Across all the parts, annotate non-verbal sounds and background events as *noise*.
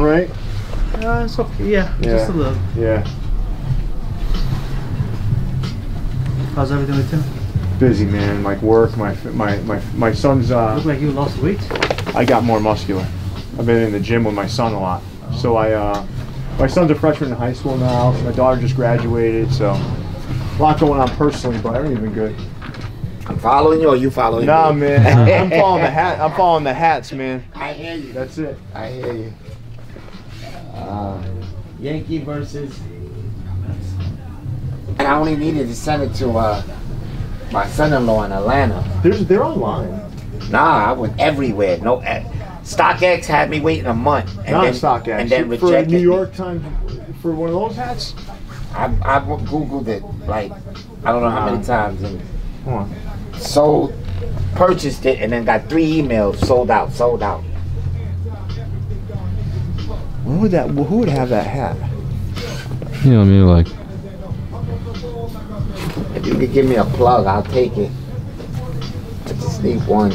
slow down, right? Uh, it's okay. Yeah, Yeah. just a little. Yeah. How's everything with you? Busy, man. Like work. My my my my son's. Uh, Look like you lost weight. I got more muscular. I've been in the gym with my son a lot. So I, uh, my son's a freshman in high school now. My daughter just graduated, so a lot going on personally, but everything's been good. I'm following you or you following Nah, me? man, *laughs* I'm following the hat. I'm following the hats, man. I hear you. That's it. I hear you. Uh, Yankee versus. And I only needed to send it to uh, my son-in-law in Atlanta. There's, they're online. Nah, I went everywhere. No, uh, StockX had me waiting a month. And Not then, stock And then for rejected New me. York Times for one of those hats. I, I googled it like I don't know how many times and Come sold, purchased it, and then got three emails sold out, sold out. When would that? Who would have that hat? You know, I mean, like If you could give me a plug, I'll take it. I just need one.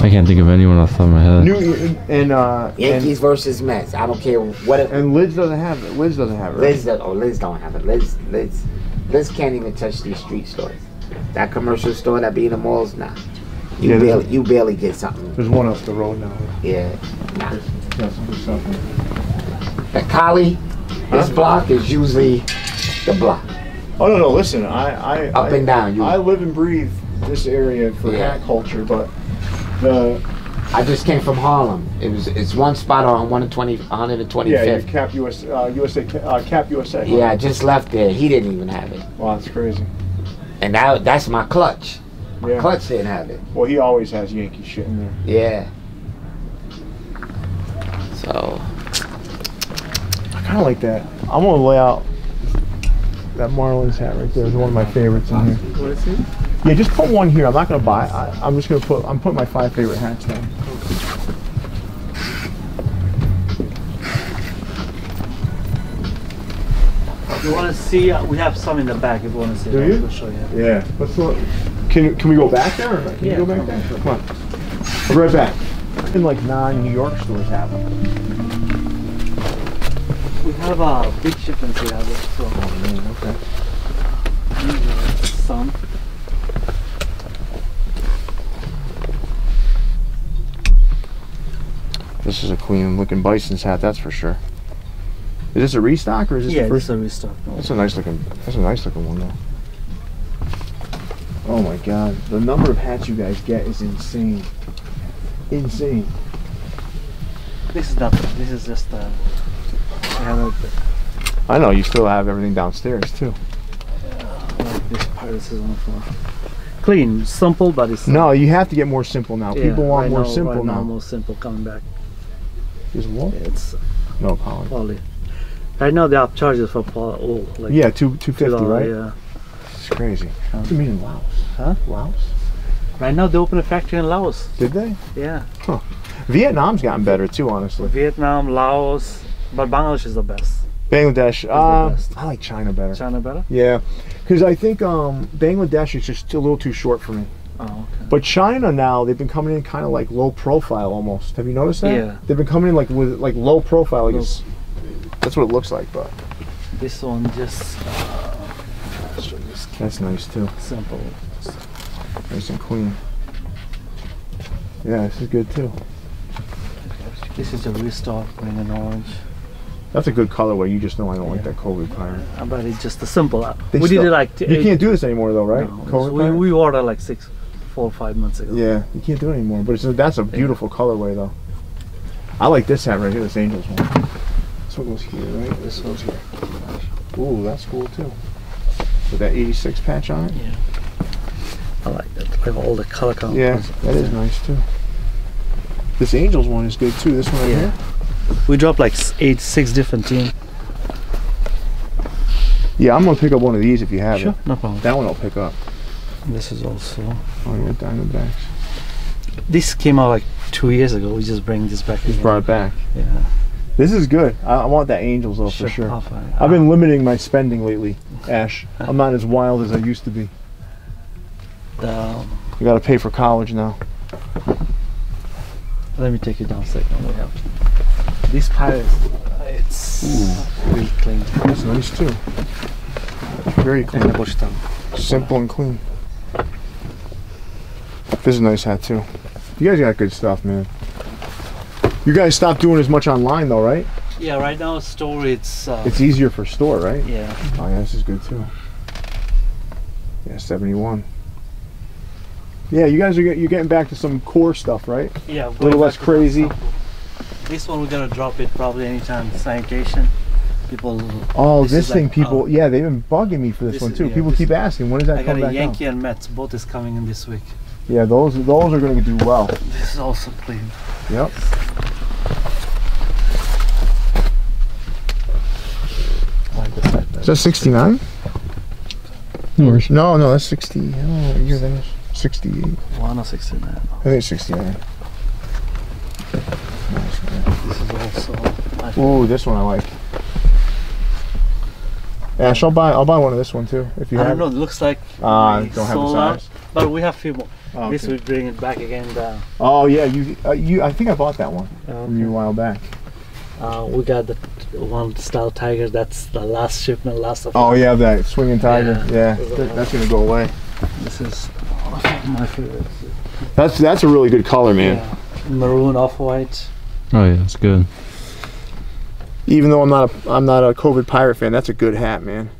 I can't think of anyone off the top of my head. New and uh Yankees versus Mets. I don't care what it. and, and Lids doesn't have it. Lids doesn't have it. Right? Lids, does, oh, Lids don't have it. Lids, Lids, Lids can't even touch these street stores. That commercial store that be in the malls, nah. You Yeah, barely, you barely get something. There's one up the road now. Yeah, nah. That's some good stuff. This block is usually the block. Oh no no! Listen, I I Up I, and down, you- I live and breathe this area for Yeah. hat culture, but the I just came from Harlem. It was it's one spot on 120, 125th. yeah, your Cap US uh, USA uh, Cap USA. Yeah, I just left there. He didn't even have it, Wow, that's crazy. and that that's my clutch. My Yeah. clutch didn't have it. Well, he always has Yankee shit in there. Yeah. So I kind of like that. I'm gonna lay out that Marlins hat right there. It's one of my favorites in here. What is it? Yeah, just put one here. I'm not gonna buy. I, I'm just gonna put. I'm putting my five favorite hats down. You want to see, uh, we have some in the back. If you want to see, Do that, you? We'll show you. Yeah. Let's look. Can can we go back there? Or? Can Yeah, you go back come there? on. Come on. I'll be right back. In like nine New York stores have them. We have uh, big shipments we have so Oh man. Okay. some. This is a clean looking Bison's hat. That's for sure. Is this a restock or is this Yeah, the this first? is a restock. That's a nice looking. That's a nice looking one though. Oh my god, the number of hats you guys get is insane. Insane. This is not. This is just. Uh, we have a, I know you still have everything downstairs too. like this part. This is one for clean, simple, but it's No, you have to get more simple now. yeah, People want right more now, simple right now. now. More simple coming back. Is what? It's No, Colin. poly. Right now they have charges for poly. Oh, like Yeah, two two fifty, $2, right? Yeah. It's crazy. Um, What do you mean Laos? Huh? Laos? Right now they open a factory in Laos. Did they? Yeah. Vietnam's gotten better too, honestly. Vietnam, Laos, but Bangladesh is the best. Bangladesh. Uh, best. I like China better. China better? Yeah, because I think um, Bangladesh is just a little too short for me. Oh, okay. But China now, they've been coming in kind of like low profile almost. Have you noticed that? Yeah. They've been coming in like with like low profile. Like Low. that's what it looks like, but This one just uh, show you this that's nice too. simple. Nice and clean. Yeah, this is good too. This is a restock green and orange. That's a good colorway. You just know I don't like Yeah. that COVID pirate. Uh, But it's just a simple. uh, we did it like You can't do this anymore though, right? no, we, we ordered like six, four five months ago. Yeah, you can't do it anymore. But it's a, that's a beautiful colorway though. I like this hat right here, this Angels one. This one goes here, right? This goes here. Ooh, that's cool too. With that 86 patch on it. Yeah. I like that. Have all the color combos. Yeah, that is nice too. This Angels one is good too. This one right Yeah. here. We dropped like eight, six different teams. Yeah, I'm gonna pick up one of these if you have Sure, it. Sure, no problem. That one I'll pick up. This is also. Oh yeah, Diamondbacks. This came out like two years ago. We just bring this back. Just again. brought it back. Yeah. This is good. I, I want that Angels though for sure. I'll find- I've been limiting my spending lately, Ash. *laughs* I'm not as wild as I used to be. Um, I gotta pay for college now. Let me take you down a second. We have these pirates. uh, It's really clean. That's nice too. Very clean. the bush tongue. Simple and clean. This is a nice hat too. You guys got good stuff, man. You guys stopped doing as much online though, right? Yeah, right now store it's uh, It's easier for store, right? yeah. Oh yeah, this is good too. Yeah, 71. Yeah, you guys are get, you're getting back to some core stuff, right? Yeah, A little less crazy. This one we're gonna drop it probably anytime sanitation. People. Oh, This this, thing, like- people, oh. yeah, they've been bugging me for this, This one is- too. yeah, people keep asking, when does that I got a back Yankee and Mets. Both is coming in this week. Yeah, those those are going to do well. This is also clean. Yep. Like this type. Is that 69? No worries. No, no, that's 60. I don't know what year that is. 68. One or sixty nine. I think it's 69. This is also. Ooh, this one I like. Ash, I'll buy. I'll buy one of this one too. If you I have. don't know. It looks like Uh, we don't have the sold out, size. but we have few more. Oh, This okay. we bring it back again. The, oh yeah, you. Uh, you. I think I bought that one from you a while back. uh, we got the t- one style tiger. That's the last shipment, last of. Oh yeah, that swinging tiger. Yeah. Yeah, Those are th- nice. that's gonna go away. This is one my favorites. That's that's a really good color, man. Yeah. Maroon off white. Oh yeah, it's good. Even though I'm not a I'm not a COVID pirate fan, that's a good hat, man.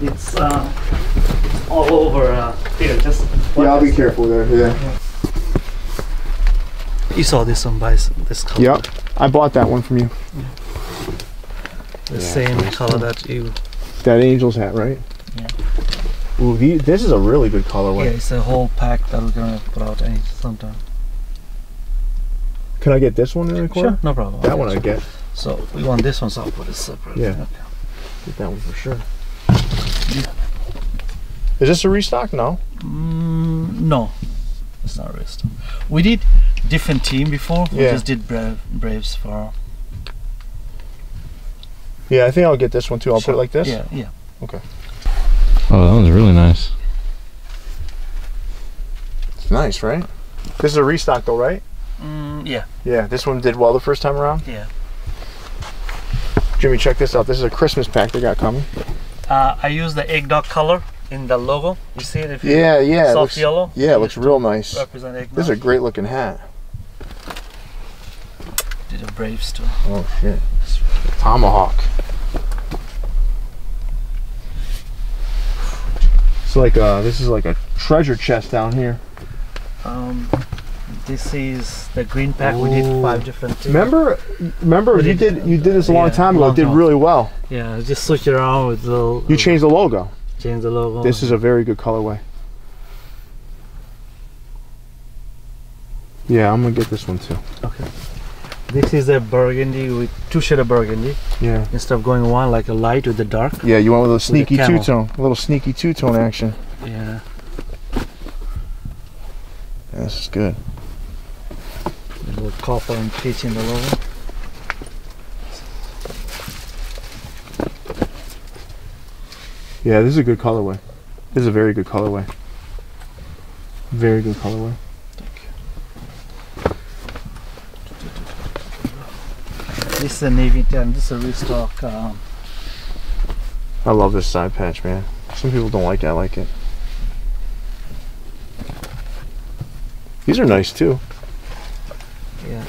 It's uh, it's all over uh, here. Just Yeah, I'll be careful there. Yeah. You saw this one by this color. Yep. I bought that one from you. The same color that you. That Angels hat, right? Yeah. Ooh, the, this is a really good colorway. Yeah, it's a whole pack that we're gonna put out any sometime. Can I get this one in the corner? Sure, no problem. That one I get. So we want this one, so I'll put it separate. Yeah. Okay. Get that one for sure. Is this a restock? No. Mm, no, it's not wrist. We did different team before. We Yeah. just did Brave, Braves for. Yeah, I think I'll get this one too. I'll put it like this. Yeah, yeah. Okay. Oh, that one's really nice. It's nice, right? This is a restock though, right? Mm, yeah, Yeah, this one did well the first time around. yeah. Jimmy, check this out. This is a Christmas pack they got coming. Uh, I use the egg dog color in the logo. You see it? If you Yeah, yeah. it soft looks, yellow. Yeah, it looks real nice. Represent This is a great looking hat. Did a Braves too. Oh shit. Tomahawk. It's like uh this is like a treasure chest down here. Um, this is the green pack. We did five different. teams. Remember remember We you did- did you did this a long yeah, time ago. long It did really well. Yeah, just switch it around with the. You changed the logo. Change the logo. This is a very good colorway. Yeah, I'm gonna get this one too. Okay. This is a burgundy with two shade of burgundy. Yeah. Instead of going one like a light with the dark. Yeah, you want with a sneaky camel. two tone. A little sneaky two tone action. Yeah. Yeah, this is good. A little copper and peach in the logo. Yeah, this is a good colorway. This is a very good colorway. Very good colorway. This is a navy tan. This is a restock. Um, I love this side patch, man. Some people don't like it. I like it. These are nice too. yeah.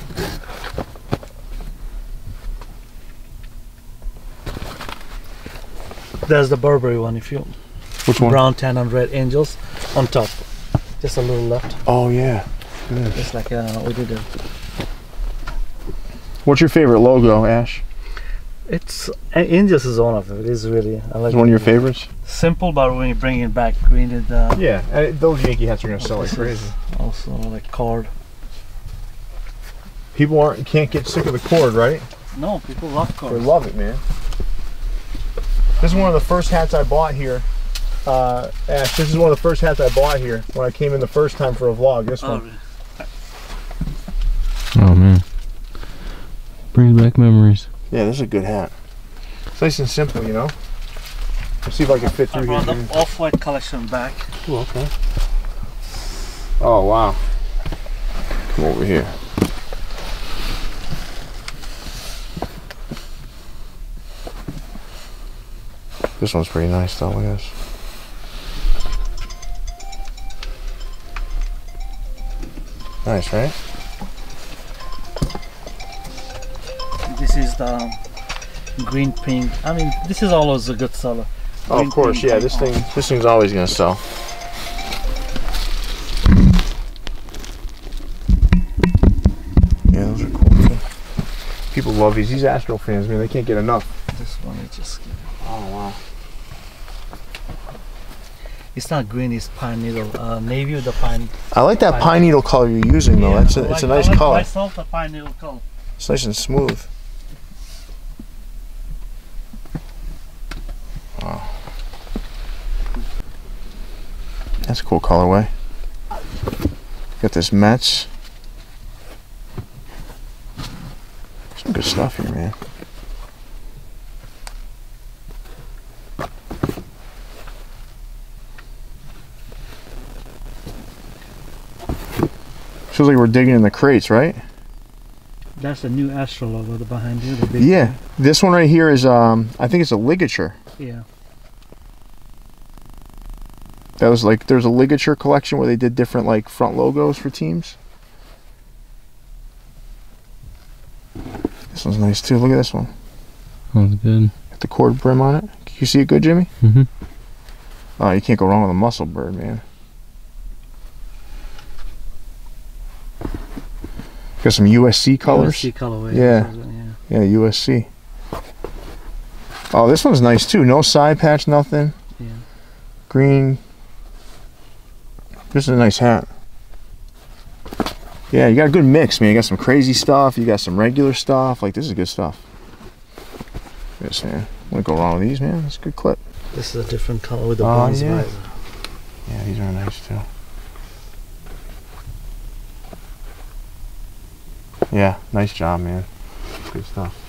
There's the Burberry one. If you Which one? brown tan and red angels on top, just a little left. Oh yeah. Good. It's like uh, we did a. What's your favorite logo, Ash? It's a- angels is one of them. It is really. I like Is one of your it. favorites? Simple, but when you bring it back, we did uh, Yeah, and those Yankee hats are gonna sell like crazy. Also like cord. People aren't can't get sick of the cord, right? No, people love cord. They love it, man. This is one of the first hats I bought here. Uh, Ash, this is one of the first hats I bought here when I came in the first time for a vlog. This Oh, one. really? Oh man. Brings back memories. Yeah, this is a good hat. It's nice and simple, you know. Let's see if I can fit I through here. brought the off-white collection back. Ooh, okay. Oh wow. Come over here. This one's pretty nice though, I guess. Nice, right? This is the um, green pink. I mean, this is always a good seller. Oh, of course, yeah. This thing, this thing's always gonna sell. Yeah, those are cool too. People love these. These Astro fans, man, they can't get enough. This one is just. Oh wow. It's not green. It's pine needle. Uh, navy with the pine. I like that Pine. pine needle color you're using though. Yeah, That's a, I it's a like- I nice like color. Myself, the pine needle color. It's nice and smooth. Wow. That's a cool colorway. Got this Mets. Some good stuff here, man. Feels like we're digging in the crates, right? That's the new Astro logo the behind you. The big Yeah, this one right here is um I think it's a ligature. Yeah. That was like there's a ligature collection where they did different like front logos for teams. This one's nice too. Look at this one. Sounds good. Got the cord brim on it. Can you see it good, Jimmy? Mm-hmm. Oh, you can't go wrong with a muscle bird, man. Got some USC colors. USC colorway. Yeah. Yeah. Yeah, USC. Oh, this one's nice too. No side patch, nothing. Yeah. Green. This is a nice hat. Yeah, you got a good mix, man. You got some crazy stuff. You got some regular stuff. Like, this is good stuff. Yes, man. Wouldn't go wrong with these, man. That's a good clip. This is a different color with the Oh, bronze yeah. visor. Yeah, these are nice too. Yeah, nice job, man. Good stuff.